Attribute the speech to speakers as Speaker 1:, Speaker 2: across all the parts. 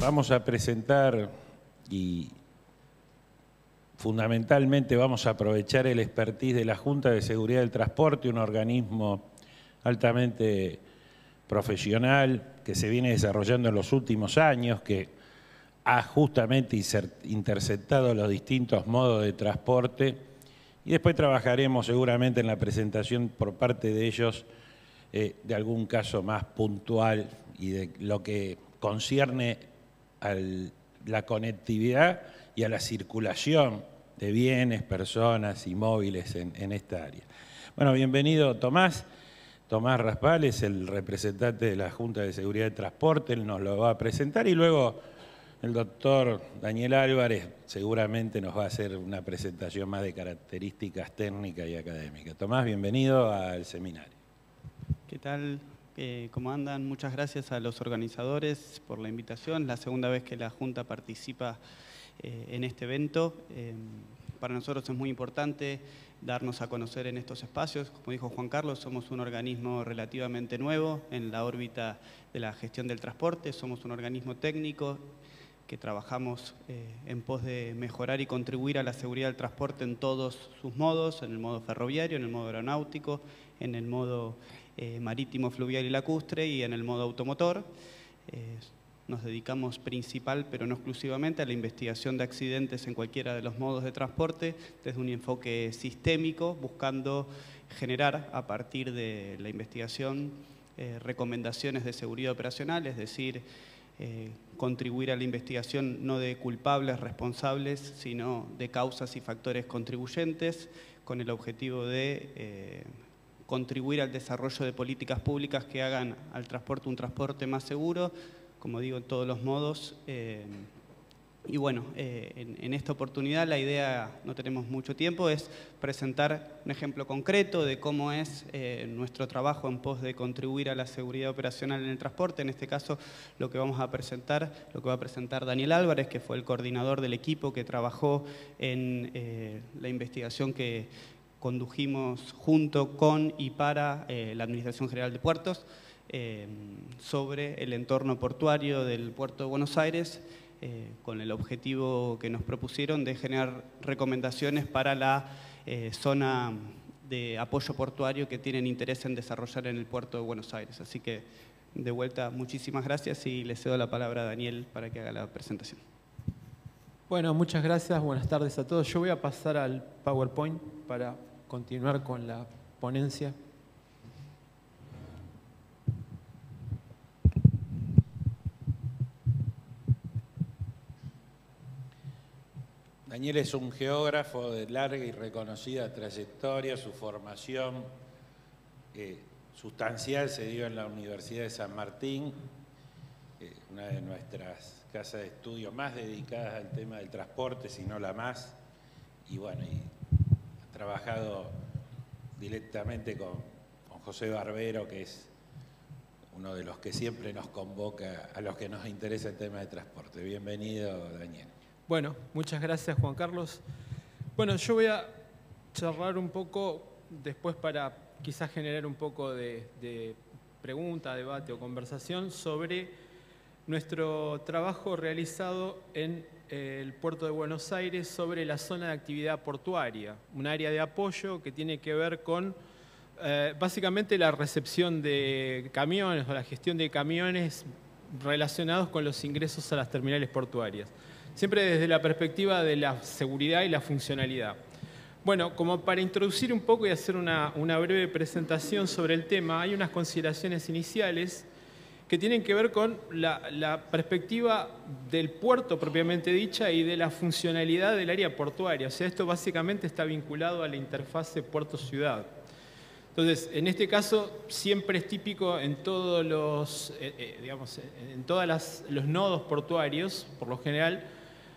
Speaker 1: vamos a presentar y fundamentalmente vamos a aprovechar el expertise de la Junta de Seguridad del Transporte, un organismo altamente profesional que se viene desarrollando en los últimos años, que ha justamente interceptado los distintos modos de transporte. Y después trabajaremos seguramente en la presentación por parte de ellos eh, de algún caso más puntual y de lo que concierne a la conectividad y a la circulación de bienes, personas y móviles en, esta área. Bueno, bienvenido Tomás. Tomás Raspal es el representante de la Junta de Seguridad de Transporte, él nos lo va a presentar y luego el doctor Daniel Álvarez seguramente nos va a hacer una presentación más de características técnicas y académicas. Tomás, bienvenido al seminario.
Speaker 2: ¿Qué tal? Eh, ¿Cómo andan? Muchas gracias a los organizadores por la invitación. La segunda vez que la Junta participa eh, en este evento. Eh, para nosotros es muy importante darnos a conocer en estos espacios. Como dijo Juan Carlos, somos un organismo relativamente nuevo en la órbita de la gestión del transporte. Somos un organismo técnico que trabajamos eh, en pos de mejorar y contribuir a la seguridad del transporte en todos sus modos, en el modo ferroviario, en el modo aeronáutico, en el modo marítimo, fluvial y lacustre y en el modo automotor. Nos dedicamos principal, pero no exclusivamente, a la investigación de accidentes en cualquiera de los modos de transporte, desde un enfoque sistémico, buscando generar a partir de la investigación eh, recomendaciones de seguridad operacional, es decir, eh, contribuir a la investigación no de culpables, responsables, sino de causas y factores contribuyentes, con el objetivo de eh, contribuir al desarrollo de políticas públicas que hagan al transporte un transporte más seguro, como digo, en todos los modos. Eh, y bueno, eh, en, esta oportunidad la idea, no tenemos mucho tiempo, es presentar un ejemplo concreto de cómo es eh, nuestro trabajo en pos de contribuir a la seguridad operacional en el transporte. En este caso, lo que vamos a presentar, lo que va a presentar Daniel Álvarez, que fue el coordinador del equipo que trabajó en la investigación que condujimos junto con y para la Administración General de Puertos. Em, sobre el entorno portuario del puerto de Buenos Aires eh, con el objetivo que nos propusieron de generar recomendaciones para la eh, zona de apoyo portuario que tienen interés en desarrollar en el puerto de Buenos Aires. Así que, de vuelta, muchísimas gracias y le cedo la palabra a Daniel para que haga la presentación.
Speaker 3: Bueno, muchas gracias, buenas tardes a todos. Yo voy a pasar al PowerPoint para continuar con la ponencia.
Speaker 1: Daniel es un geógrafo de larga y reconocida trayectoria, su formación eh, sustancial se dio en la Universidad de San Martín, eh, una de nuestras casas de estudio más dedicadas al tema del transporte, si no la más, y bueno, ha trabajado directamente con, José Barbero, que es uno de los que siempre nos convoca a los que nos interesa el tema de transporte. Bienvenido, Daniel.
Speaker 3: Bueno, muchas gracias Juan Carlos. Bueno, yo voy a charlar un poco después para quizás generar un poco de, pregunta, debate o conversación sobre nuestro trabajo realizado en eh, el puerto de Buenos Aires sobre la zona de actividad portuaria, un área de apoyo que tiene que ver con eh, básicamente la recepción de camiones o la gestión de camiones relacionados con los ingresos a las terminales portuarias siempre desde la perspectiva de la seguridad y la funcionalidad. Bueno, como para introducir un poco y hacer una, breve presentación sobre el tema, hay unas consideraciones iniciales que tienen que ver con la, perspectiva del puerto propiamente dicha y de la funcionalidad del área portuaria. O sea, esto básicamente está vinculado a la interfase puerto-ciudad. Entonces, en este caso, siempre es típico en todos los, eh, eh, digamos, en todos los nodos portuarios, por lo general,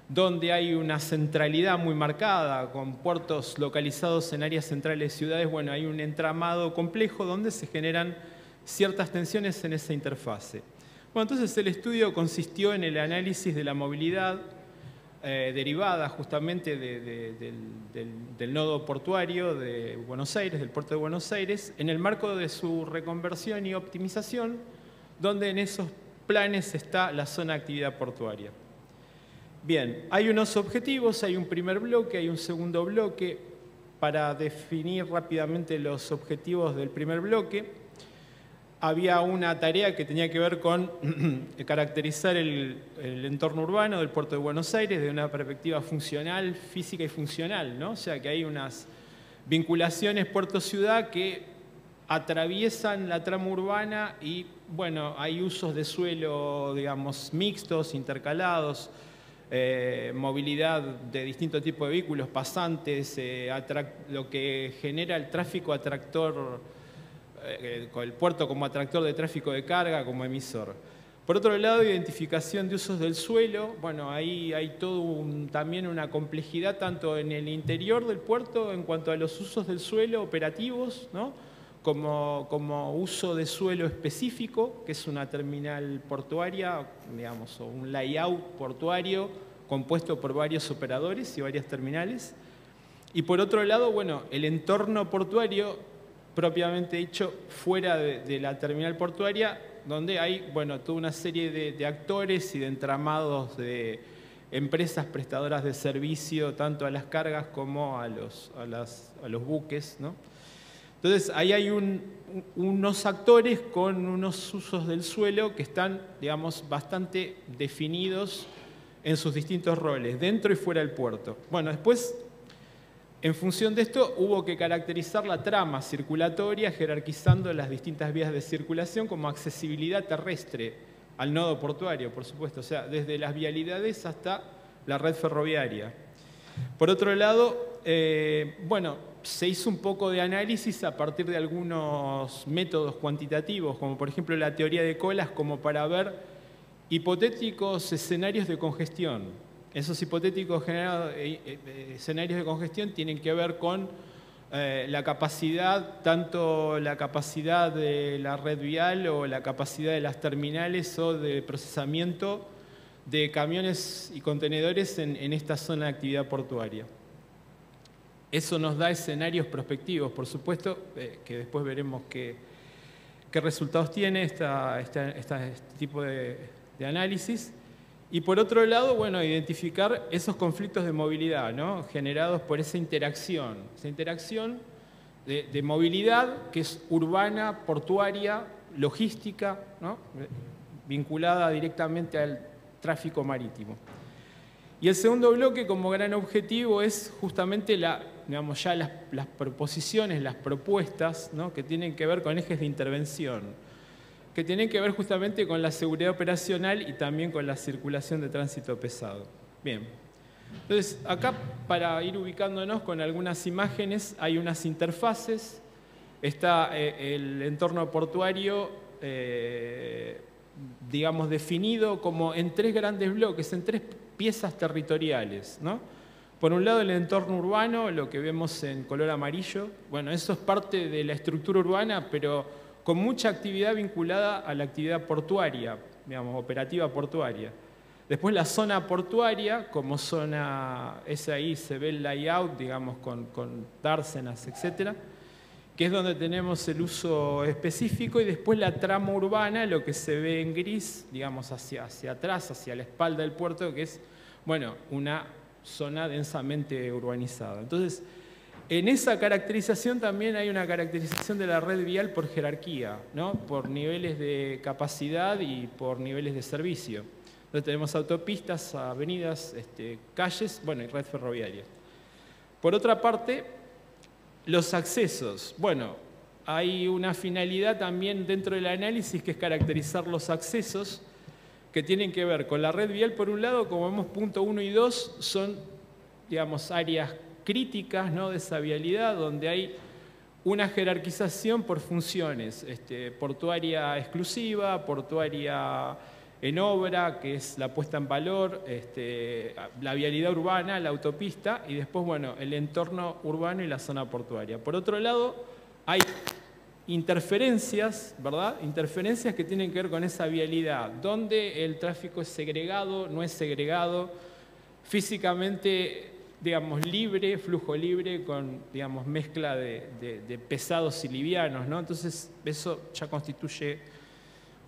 Speaker 3: donde hay una centralidad muy marcada, con puertos localizados en áreas centrales de ciudades, bueno, hay un entramado complejo donde se generan ciertas tensiones en esa interfase. Bueno, entonces el estudio consistió en el análisis de la movilidad eh, derivada justamente del, nodo portuario de Buenos Aires, del puerto de Buenos Aires, en el marco de su reconversión y optimización, donde en esos planes está la zona de actividad portuaria. Bien, hay unos objetivos, hay un primer bloque, hay un segundo bloque. Para definir rápidamente los objetivos del primer bloque, había una tarea que tenía que ver con caracterizar el, entorno urbano del puerto de Buenos Aires de una perspectiva funcional, física y funcional, ¿no? O sea que hay unas vinculaciones puerto-ciudad que atraviesan la trama urbana y, bueno, hay usos de suelo, digamos, mixtos, intercalados, eh, movilidad de distintos tipos de vehículos, pasantes, eh, lo que genera el tráfico atractor, eh, con el puerto como atractor de tráfico de carga, como emisor. Por otro lado, identificación de usos del suelo, bueno, ahí hay todo también una complejidad tanto en el interior del puerto en cuanto a los usos del suelo operativos, ¿no? como, como uso de suelo específico, que es una terminal portuaria, digamos, o un layout portuario compuesto por varios operadores y varias terminales. Y por otro lado, bueno, el entorno portuario, propiamente dicho, fuera de, la terminal portuaria, donde hay, bueno, toda una serie de, actores y de entramados de empresas prestadoras de servicio, tanto a las cargas como a los, a los buques, ¿no? Entonces, ahí hay unos actores con unos usos del suelo que están, digamos, bastante definidos en sus distintos roles, dentro y fuera del puerto. Bueno, después, en función de esto, hubo que caracterizar la trama circulatoria, jerarquizando las distintas vías de circulación como accesibilidad terrestre al nodo portuario, por supuesto, o sea, desde las vialidades hasta la red ferroviaria. Por otro lado, eh, bueno, se hizo un poco de análisis a partir de algunos métodos cuantitativos, como por ejemplo la teoría de colas, como para ver hipotéticos escenarios de congestión. Esos hipotéticos eh, eh, escenarios de congestión tienen que ver con eh, la capacidad, tanto la capacidad de la red vial o la capacidad de las terminales o de procesamiento de camiones y contenedores en esta zona de actividad portuaria. Eso nos da escenarios prospectivos, por supuesto, eh, que después veremos qué, resultados tiene este tipo de, análisis. Y por otro lado, bueno, identificar esos conflictos de movilidad ¿no? generados por esa interacción, esa interacción de, movilidad que es urbana, portuaria, logística, vinculada directamente al tráfico marítimo. Y el segundo bloque como gran objetivo es justamente la digamos, ya las, proposiciones, las propuestas que tienen que ver con ejes de intervención, que tienen que ver justamente con la seguridad operacional y también con la circulación de tránsito pesado. Bien, entonces acá para ir ubicándonos con algunas imágenes hay unas interfaces, está eh, el entorno portuario, eh, digamos, definido como en tres grandes bloques, en tres piezas territoriales, ¿no? Por un lado el entorno urbano, lo que vemos en color amarillo, bueno, eso es parte de la estructura urbana, pero con mucha actividad vinculada a la actividad portuaria, digamos, operativa portuaria. Después la zona portuaria, como zona, es ahí, se ve el layout, digamos, con, con dársenas, etcétera, que es donde tenemos el uso específico, y después la trama urbana, lo que se ve en gris, digamos, hacia, hacia atrás, hacia la espalda del puerto, que es, bueno, una zona densamente urbanizada. Entonces, en esa caracterización también hay una caracterización de la red vial por jerarquía, ¿no? por niveles de capacidad y por niveles de servicio. Entonces tenemos autopistas, avenidas, este, calles, bueno, y red ferroviaria. Por otra parte, los accesos. Bueno, hay una finalidad también dentro del análisis que es caracterizar los accesos que tienen que ver con la red vial, por un lado, como vemos, punto 1 y 2 son, digamos, áreas críticas ¿no? de esa vialidad, donde hay una jerarquización por funciones, este, portuaria exclusiva, portuaria en obra, que es la puesta en valor, este, la vialidad urbana, la autopista, y después, bueno, el entorno urbano y la zona portuaria. Por otro lado, hay interferencias, ¿verdad? Interferencias que tienen que ver con esa vialidad, donde el tráfico es segregado, no es segregado, físicamente, digamos, libre, flujo libre, con, digamos, mezcla de, pesados y livianos, ¿no? Entonces, eso ya constituye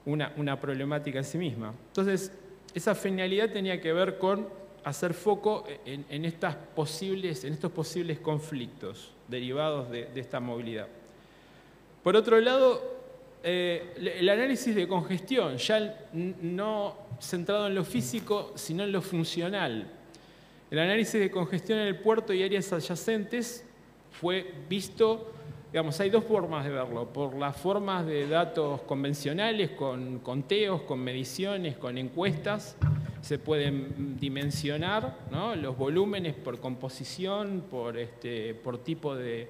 Speaker 3: una, una problemática en sí misma. Entonces, esa finalidad tenía que ver con hacer foco en, estas posibles, en estos posibles conflictos derivados de, esta movilidad. Por otro lado, eh, el análisis de congestión, ya no centrado en lo físico, sino en lo funcional. El análisis de congestión en el puerto y áreas adyacentes fue visto Digamos, hay dos formas de verlo, por las formas de datos convencionales, con conteos, con mediciones, con encuestas, se pueden dimensionar los volúmenes por composición, por, este, por tipo de,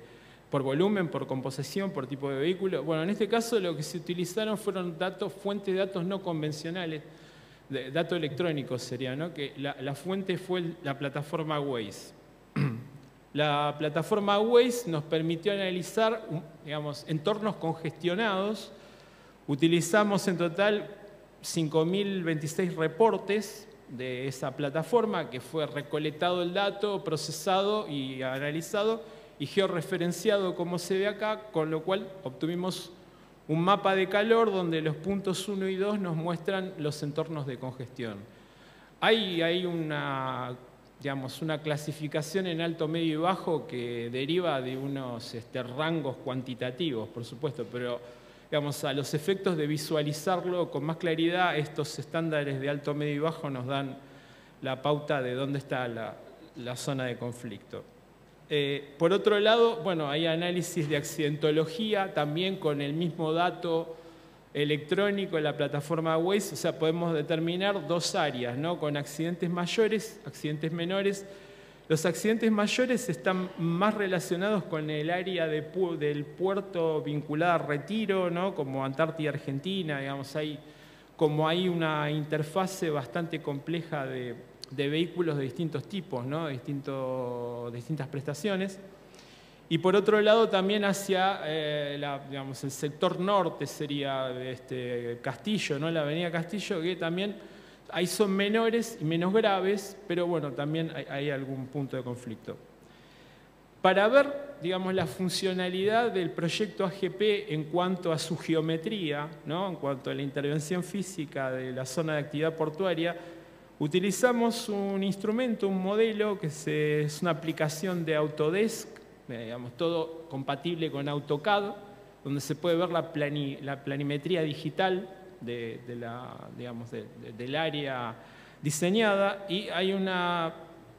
Speaker 3: por volumen, por composición, por tipo de vehículo. Bueno, en este caso lo que se utilizaron fueron datos, fuentes de datos no convencionales, de, datos electrónicos sería, ¿no? que la, la, fuente fue la plataforma Waze. La plataforma Waze nos permitió analizar digamos, entornos congestionados. Utilizamos en total 5.026 reportes de esa plataforma que fue recolectado el dato, procesado y analizado y georreferenciado como se ve acá, con lo cual obtuvimos un mapa de calor donde los puntos 1 y 2 nos muestran los entornos de congestión. Hay, hay una digamos, una clasificación en alto, medio y bajo que deriva de unos este, rangos cuantitativos, por supuesto, pero digamos, a los efectos de visualizarlo con más claridad, estos estándares de alto, medio y bajo nos dan la pauta de dónde está la, zona de conflicto. Eh, por otro lado, bueno, hay análisis de accidentología, también con el mismo dato electrónico en la plataforma Waze, o sea, podemos determinar dos áreas, ¿no? con accidentes mayores, accidentes menores. Los accidentes mayores están más relacionados con el área del puerto vinculada a retiro, ¿no? como Antártida Argentina, digamos, hay, como hay una interfase bastante compleja de, vehículos de distintos tipos, ¿no? de distintas prestaciones. Y por otro lado también hacia eh, digamos, el sector norte sería este Castillo, ¿no? la avenida Castillo, que también ahí son menores y menos graves, pero bueno, también hay, algún punto de conflicto. Para ver digamos, la funcionalidad del proyecto AGP en cuanto a su geometría, ¿no? en cuanto a la intervención física de la zona de actividad portuaria, utilizamos un instrumento, un modelo que es una aplicación de Autodesk, eh, digamos, todo compatible con AutoCAD, donde se puede ver la, planimetría digital de, la, digamos, del área diseñada. Y hay una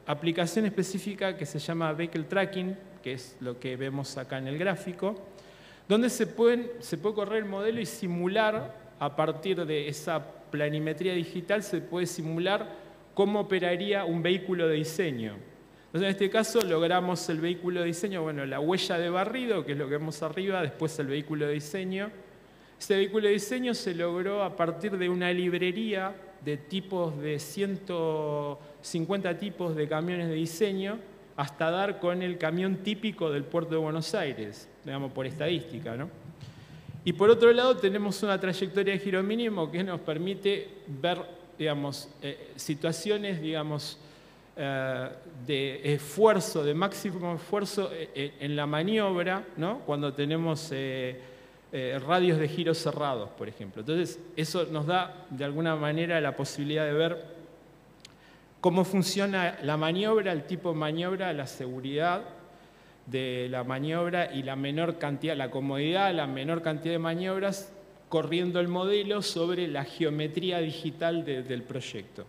Speaker 3: aplicación específica que se llama Vehicle Tracking, que es lo que vemos acá en el gráfico, donde se, pueden, se puede correr el modelo y simular, a partir de esa planimetría digital, se puede simular cómo operaría un vehículo de diseño. Entonces, en este caso logramos el vehículo de diseño, bueno, la huella de barrido, que es lo que vemos arriba, después el vehículo de diseño. Este vehículo de diseño se logró a partir de una librería de tipos de 150 tipos de camiones de diseño hasta dar con el camión típico del puerto de Buenos Aires, digamos por estadística. ¿no? Y por otro lado tenemos una trayectoria de giro mínimo que nos permite ver digamos, eh, situaciones digamos, eh, de esfuerzo, de máximo esfuerzo eh, en la maniobra, ¿no? cuando tenemos radios de giro cerrados, por ejemplo. Entonces, eso nos da de alguna manera la posibilidad de ver cómo funciona la maniobra, el tipo de maniobra, la seguridad de la maniobra y la menor cantidad, la comodidad, la menor cantidad de maniobras corriendo el modelo sobre la geometría digital del proyecto.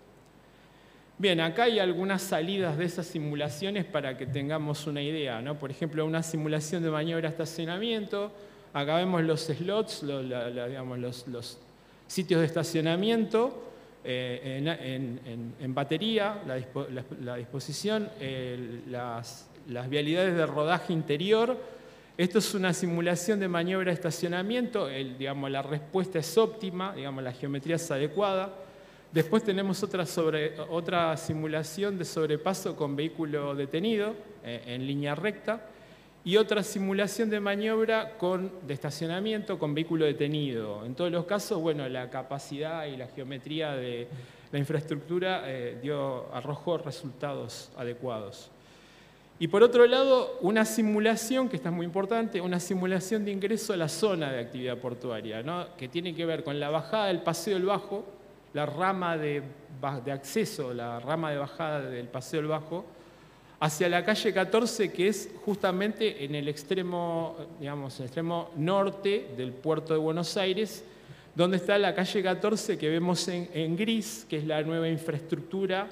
Speaker 3: Bien, acá hay algunas salidas de esas simulaciones para que tengamos una idea. ¿no? Por ejemplo, una simulación de maniobra estacionamiento. Acá vemos los slots, los, sitios de estacionamiento eh, en, batería, la, disposición, las, vialidades de rodaje interior. Esto es una simulación de maniobra de estacionamiento, digamos, la respuesta es óptima, digamos, la geometría es adecuada. Después tenemos otra, simulación de sobrepaso con vehículo detenido eh, en línea recta y otra simulación de maniobra con, de estacionamiento con vehículo detenido. En todos los casos, bueno, la capacidad y la geometría de la infraestructura eh, arrojó resultados adecuados. Y por otro lado, una simulación, que está muy importante, una simulación de ingreso a la zona de actividad portuaria, que tiene que ver con la bajada del Paseo del Bajo, la rama de, acceso, la rama de bajada del Paseo del Bajo, hacia la calle 14, que es justamente en el extremo, digamos, el extremo norte del puerto de Buenos Aires, donde está la calle 14 que vemos en gris, que es la nueva infraestructura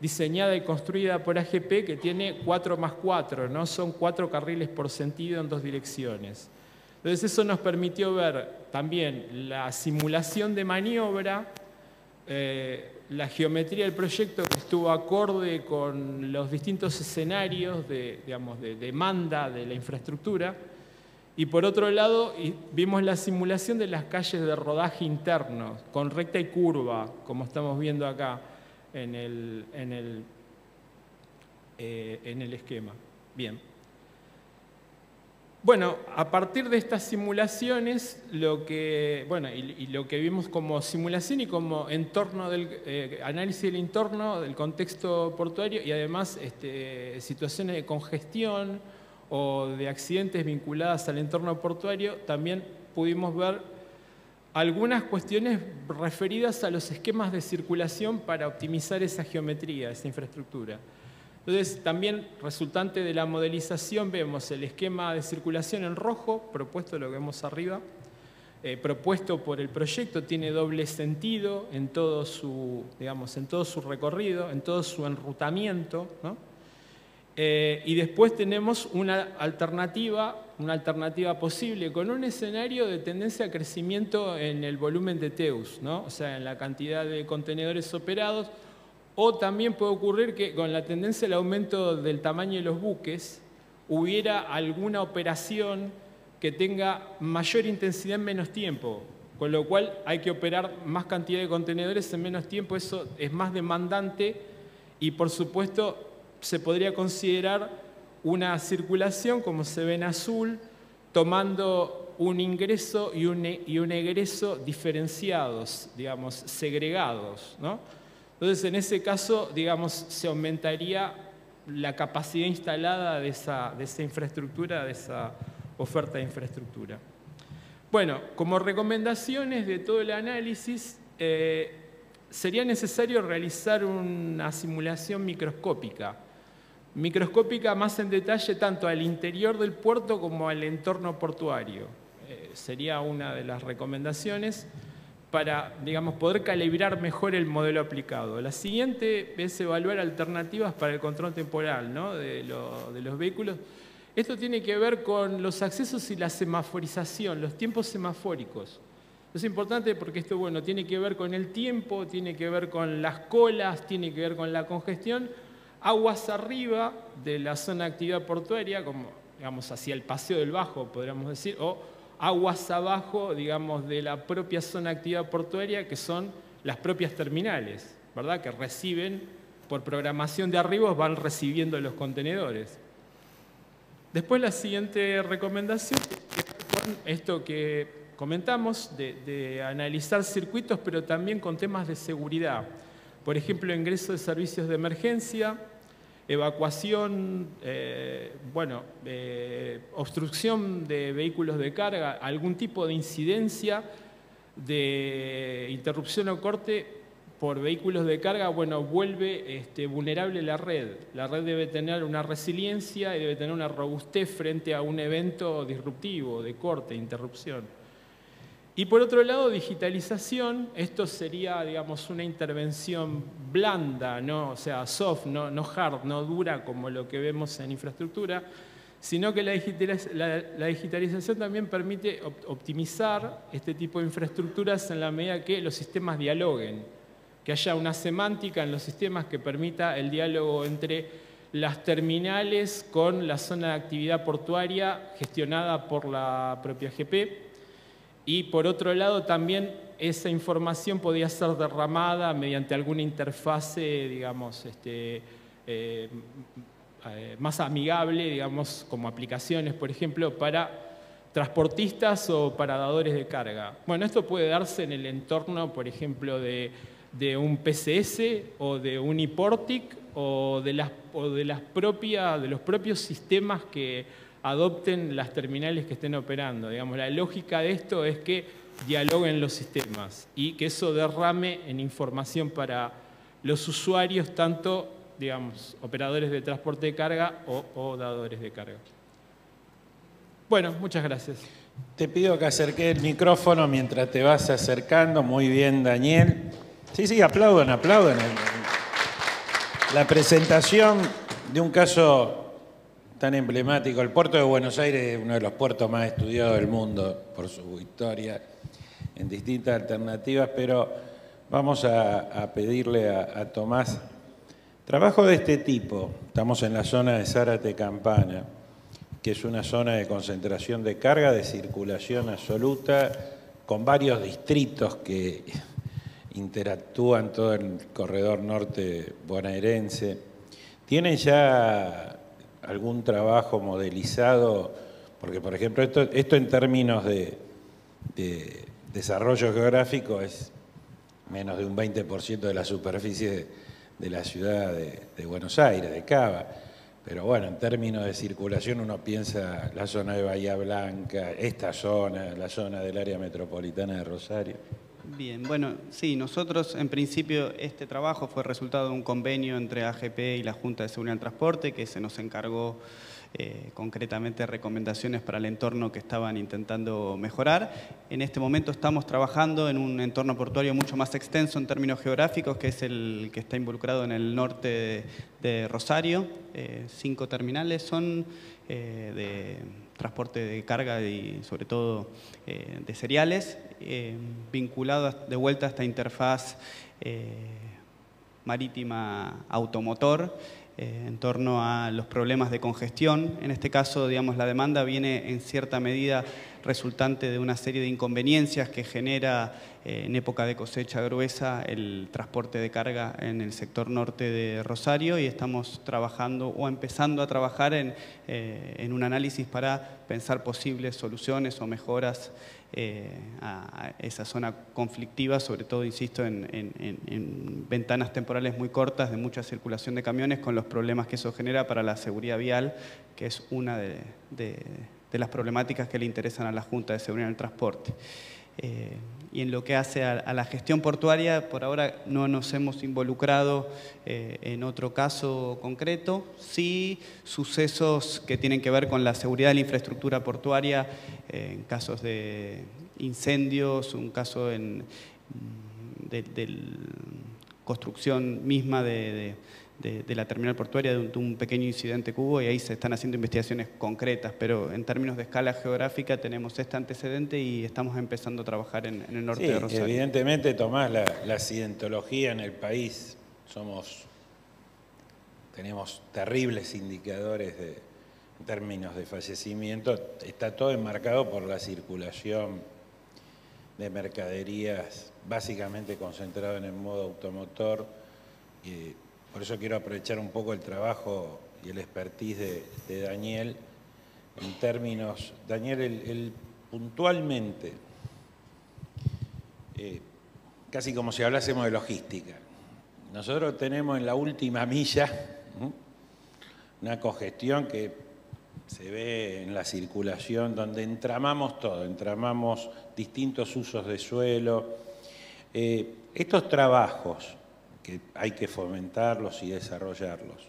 Speaker 3: diseñada y construida por AGP que tiene 4 más 4, ¿no? son cuatro carriles por sentido en dos direcciones. Entonces eso nos permitió ver también la simulación de maniobra, eh, la geometría del proyecto que estuvo acorde con los distintos escenarios de, de demanda de la infraestructura, y por otro lado vimos la simulación de las calles de rodaje interno, con recta y curva, como estamos viendo acá en el, en el, eh, en el esquema. Bien. Bueno, a partir de estas simulaciones, lo que, bueno, y, lo que vimos como simulación y como entorno del eh, análisis del entorno, del contexto portuario y además este, situaciones de congestión o de accidentes vinculadas al entorno portuario, también pudimos ver algunas cuestiones referidas a los esquemas de circulación para optimizar esa geometría, esa infraestructura. Entonces, también resultante de la modelización vemos el esquema de circulación en rojo, propuesto, lo que vemos arriba, eh, propuesto por el proyecto, tiene doble sentido en todo su, digamos, en todo su recorrido, en todo su enrutamiento, eh, y después tenemos una alternativa una alternativa posible con un escenario de tendencia a crecimiento en el volumen de TEUS, ¿no? o sea, en la cantidad de contenedores operados, o también puede ocurrir que con la tendencia al aumento del tamaño de los buques hubiera alguna operación que tenga mayor intensidad en menos tiempo, con lo cual hay que operar más cantidad de contenedores en menos tiempo, eso es más demandante y por supuesto se podría considerar una circulación, como se ve en azul, tomando un ingreso y un, y un egreso diferenciados, digamos, segregados. Entonces, en ese caso, digamos, se aumentaría la capacidad instalada de esa, de esa infraestructura, de esa oferta de infraestructura. Bueno, como recomendaciones de todo el análisis, eh, sería necesario realizar una simulación microscópica microscópica más en detalle tanto al interior del puerto como al entorno portuario. Eh, sería una de las recomendaciones para digamos, poder calibrar mejor el modelo aplicado. La siguiente es evaluar alternativas para el control temporal de, de los vehículos. Esto tiene que ver con los accesos y la semaforización, los tiempos semafóricos. Es importante porque esto bueno, tiene que ver con el tiempo, tiene que ver con las colas, tiene que ver con la congestión, aguas arriba de la zona de actividad portuaria, como digamos hacia el paseo del Bajo, podríamos decir, o aguas abajo, digamos, de la propia zona de actividad portuaria, que son las propias terminales, ¿verdad? Que reciben, por programación de arriba, van recibiendo los contenedores. Después la siguiente recomendación, esto que comentamos, de analizar circuitos, pero también con temas de seguridad. Por ejemplo, ingreso de servicios de emergencia, evacuación, eh, bueno, eh, obstrucción de vehículos de carga, algún tipo de incidencia de interrupción o corte por vehículos de carga, bueno, vuelve este, vulnerable la red. La red debe tener una resiliencia y debe tener una robustez frente a un evento disruptivo, de corte, interrupción. Y por otro lado, digitalización, esto sería, digamos, una intervención blanda, ¿no? o sea, soft, no, hard, no dura como lo que vemos en infraestructura, sino que la, digitalización también permite optimizar este tipo de infraestructuras en la medida que los sistemas dialoguen, que haya una semántica en los sistemas que permita el diálogo entre las terminales con la zona de actividad portuaria gestionada por la propia GP y por otro lado también esa información podía ser derramada mediante alguna interfase, digamos, este, eh, eh, más amigable, digamos, como aplicaciones, por ejemplo, para transportistas o para dadores de carga. Bueno, esto puede darse en el entorno, por ejemplo, de, un PCS o de un IPORTIC o de las, de las propias, de los propios sistemas que adopten las terminales que estén operando. Digamos, la lógica de esto es que dialoguen los sistemas y que eso derrame en información para los usuarios, tanto digamos, operadores de transporte de carga o, o dadores de carga. Bueno, muchas gracias.
Speaker 1: Te pido que acerques el micrófono mientras te vas acercando. Muy bien, Daniel. Sí, sí, aplaudan, aplaudan. La presentación de un caso tan emblemático. El puerto de Buenos Aires es uno de los puertos más estudiados del mundo por su historia en distintas alternativas, pero vamos a, pedirle a, a Tomás trabajo de este tipo. Estamos en la zona de Zárate Campana que es una zona de concentración de carga, de circulación absoluta, con varios distritos que interactúan todo el corredor norte bonaerense. ¿Tienen ya algún trabajo modelizado? Porque, por ejemplo, esto, en términos de, desarrollo geográfico es menos de un 20% de la superficie de, la ciudad de, de Buenos Aires, de Cava. Pero bueno, en términos de circulación uno piensa la zona de Bahía Blanca, esta zona, la zona del área metropolitana de Rosario.
Speaker 2: Bien, bueno, sí, nosotros en principio este trabajo fue resultado de un convenio entre AGP y la Junta de Seguridad del Transporte que se nos encargó eh, concretamente recomendaciones para el entorno que estaban intentando mejorar. En este momento estamos trabajando en un entorno portuario mucho más extenso en términos geográficos, que es el que está involucrado en el norte de, Rosario. Eh, cinco terminales son eh, de transporte de carga y sobre todo de cereales, vinculados de vuelta a esta interfaz marítima automotor. Eh, en torno a los problemas de congestión. En este caso, digamos, la demanda viene en cierta medida resultante de una serie de inconveniencias que genera eh, en época de cosecha gruesa el transporte de carga en el sector norte de Rosario y estamos trabajando o empezando a trabajar en, eh, en un análisis para pensar posibles soluciones o mejoras eh, a esa zona conflictiva, sobre todo, insisto, en, ventanas temporales muy cortas de mucha circulación de camiones, con los problemas que eso genera para la seguridad vial, que es una de, las problemáticas que le interesan a la Junta de Seguridad del Transporte. Eh, y en lo que hace a, la gestión portuaria, por ahora no nos hemos involucrado eh, en otro caso concreto. Sí, sucesos que tienen que ver con la seguridad de la infraestructura portuaria, eh, en casos de incendios, un caso en, mm, de, construcción misma de de, la terminal portuaria de un, pequeño incidente que hubo y ahí se están haciendo investigaciones concretas, pero en términos de escala geográfica tenemos este antecedente y estamos empezando a trabajar en, el norte de Rosario.
Speaker 1: Evidentemente, Tomás, la, la accidentología en el país, somos, tenemos terribles indicadores de, en términos de fallecimiento, está todo enmarcado por la circulación de mercaderías básicamente concentrado en el modo automotor. y por eso quiero aprovechar un poco el trabajo y el expertise de, Daniel en términos, Daniel, el, puntualmente, eh, casi como si hablásemos de logística. Nosotros tenemos en la última milla una congestión que se ve en la circulación, donde entramamos todo, entramamos distintos usos de suelo. Eh, estos trabajos que hay que fomentarlos y desarrollarlos.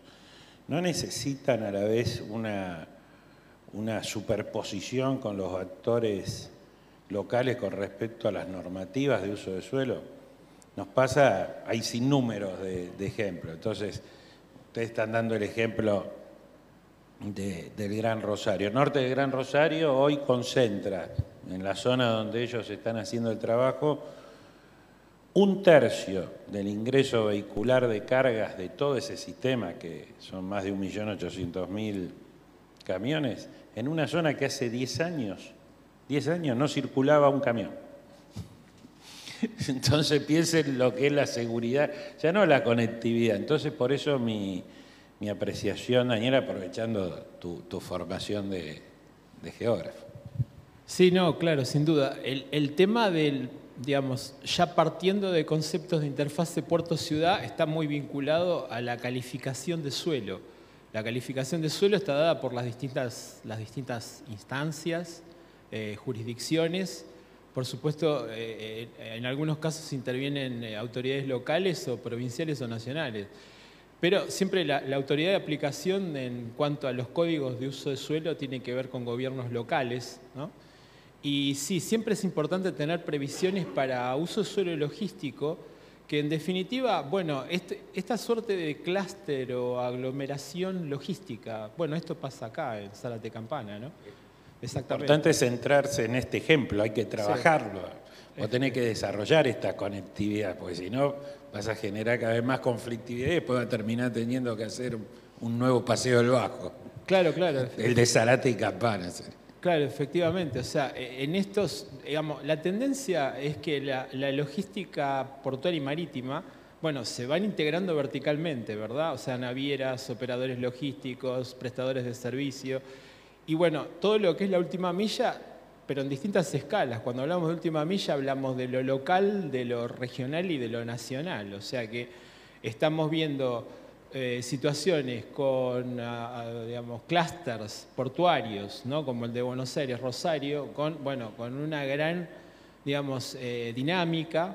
Speaker 1: No necesitan a la vez una, una superposición con los actores locales con respecto a las normativas de uso de suelo. Nos pasa, hay sin números de, ejemplos. Entonces, ustedes están dando el ejemplo del Gran Rosario. Norte del Gran Rosario hoy concentra en la zona donde ellos están haciendo el trabajo un tercio del ingreso vehicular de cargas de todo ese sistema, que son más de 1.800.000 camiones, en una zona que hace 10 años, 10 años no circulaba un camión. Entonces piensen lo que es la seguridad, ya no la conectividad. Entonces por eso mi, apreciación, Daniel, aprovechando tu, formación de, geógrafo.
Speaker 3: Sí, no, claro, sin duda. el tema del digamos, ya partiendo de conceptos de interfase puerto-ciudad, está muy vinculado a la calificación de suelo. La calificación de suelo está dada por las distintas, las distintas instancias, eh, jurisdicciones. Por supuesto, eh, eh, en algunos casos intervienen autoridades locales o provinciales o nacionales. Pero siempre la, la, autoridad de aplicación en cuanto a los códigos de uso de suelo tiene que ver con gobiernos locales. ¿no? Y sí, siempre es importante tener previsiones para uso suelo logístico, que en definitiva, bueno, este, esta suerte de clúster o aglomeración logística, bueno, esto pasa acá en Zárate Campana, ¿no?
Speaker 1: Exactamente. Lo importante es centrarse en este ejemplo, hay que trabajarlo. O tenés que desarrollar esta conectividad, porque si no vas a generar cada vez más conflictividad y después vas a terminar teniendo que hacer un nuevo paseo del Bajo.
Speaker 3: Claro, claro.
Speaker 1: El de Zárate y Campana.
Speaker 3: Claro, efectivamente. O sea, e, en estos, digamos, la tendencia es que la, logística portuaria y marítima, bueno, se van integrando verticalmente, ¿verdad? O sea, navieras, operadores logísticos, prestadores de servicio. Y bueno, todo lo que es la última milla, pero en distintas escalas. Cuando hablamos de última milla hablamos de lo local, de lo regional y de lo nacional. O sea que estamos viendo eh, situaciones con, digamos, clústeres portuarios, ¿no? como el de Buenos Aires, Rosario, con, bueno, con una gran, digamos, eh, dinámica.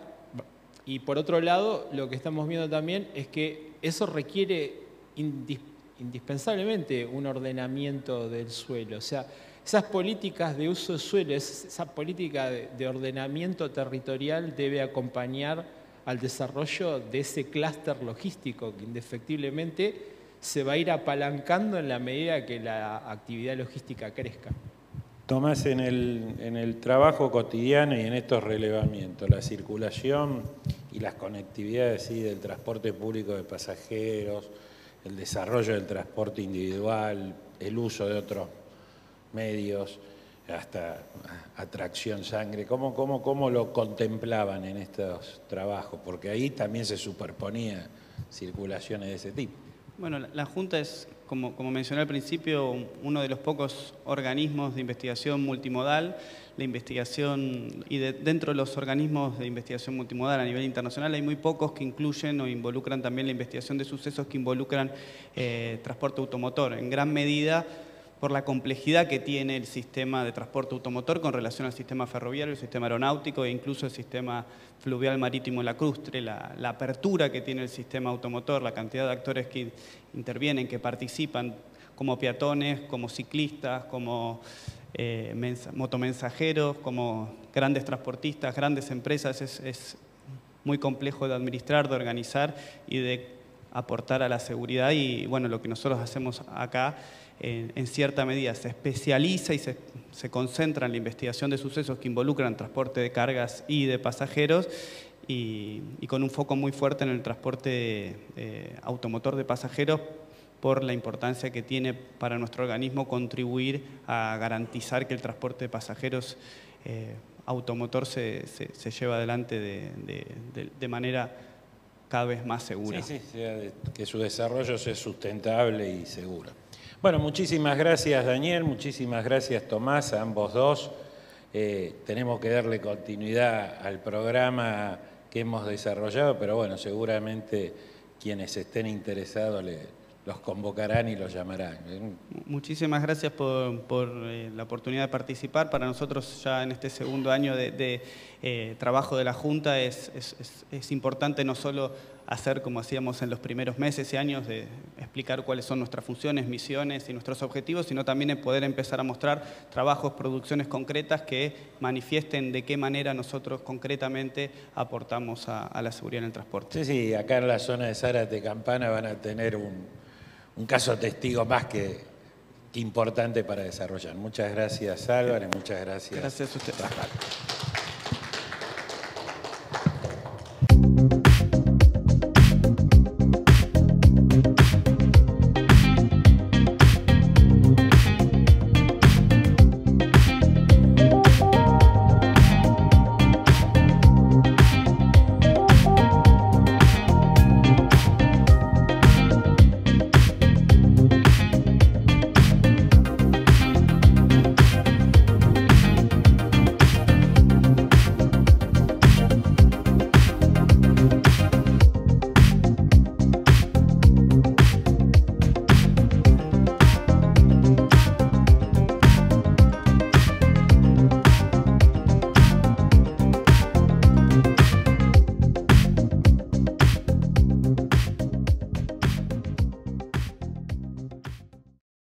Speaker 3: Y por otro lado, lo que estamos viendo también es que eso requiere indispensablemente un ordenamiento del suelo. O sea, esas políticas de uso de suelo, esa política de ordenamiento territorial debe acompañar al desarrollo de ese clúster logístico que indefectiblemente se va a ir apalancando en la medida que la actividad logística crezca.
Speaker 1: Tomás, en el, en el trabajo cotidiano y en estos relevamientos, la circulación y las conectividades del transporte público de pasajeros, el desarrollo del transporte individual, el uso de otros medios, hasta atracción sangre, ¿cómo, cómo, cómo lo contemplaban en estos trabajos? Porque ahí también se superponía circulaciones de ese tipo.
Speaker 2: Bueno, la Junta es, como, como mencioné al principio, uno de los pocos organismos de investigación multimodal. La investigación, y dentro de los organismos de investigación multimodal a nivel internacional hay muy pocos que incluyen o involucran también la investigación de sucesos que involucran eh, transporte automotor. En gran medida por la complejidad que tiene el sistema de transporte automotor con relación al sistema ferroviario, el sistema aeronáutico e incluso el sistema fluvial marítimo lacustre, la, la apertura que tiene el sistema automotor, la cantidad de actores que intervienen, que participan como peatones, como ciclistas, como eh, motomensajeros, como grandes transportistas, grandes empresas, es, es muy complejo de administrar, de organizar y de aportar a la seguridad y bueno, lo que nosotros hacemos acá en, cierta medida se especializa y se, concentra en la investigación de sucesos que involucran transporte de cargas y de pasajeros y, con un foco muy fuerte en el transporte eh, automotor de pasajeros por la importancia que tiene para nuestro organismo contribuir a garantizar que el transporte de pasajeros eh, automotor se, lleva adelante de, manera cada vez más segura.
Speaker 1: Sí, sí, que su desarrollo sea sustentable y seguro. Bueno, muchísimas gracias Daniel, muchísimas gracias Tomás, a ambos dos. Eh, tenemos que darle continuidad al programa que hemos desarrollado, pero bueno, seguramente quienes estén interesados los convocarán y los llamarán.
Speaker 2: Muchísimas gracias por, eh, la oportunidad de participar. Para nosotros ya en este segundo año de, eh, trabajo de la Junta es importante no solo hacer como hacíamos en los primeros meses y años, de explicar cuáles son nuestras funciones, misiones y nuestros objetivos, sino también poder empezar a mostrar trabajos, producciones concretas que manifiesten de qué manera nosotros concretamente aportamos a, la seguridad en el transporte.
Speaker 1: Sí, sí, acá en la zona de Zárate Campana van a tener un, un caso testigo más que, que importante para desarrollar. Muchas gracias Álvarez, muchas gracias.
Speaker 2: Gracias a usted.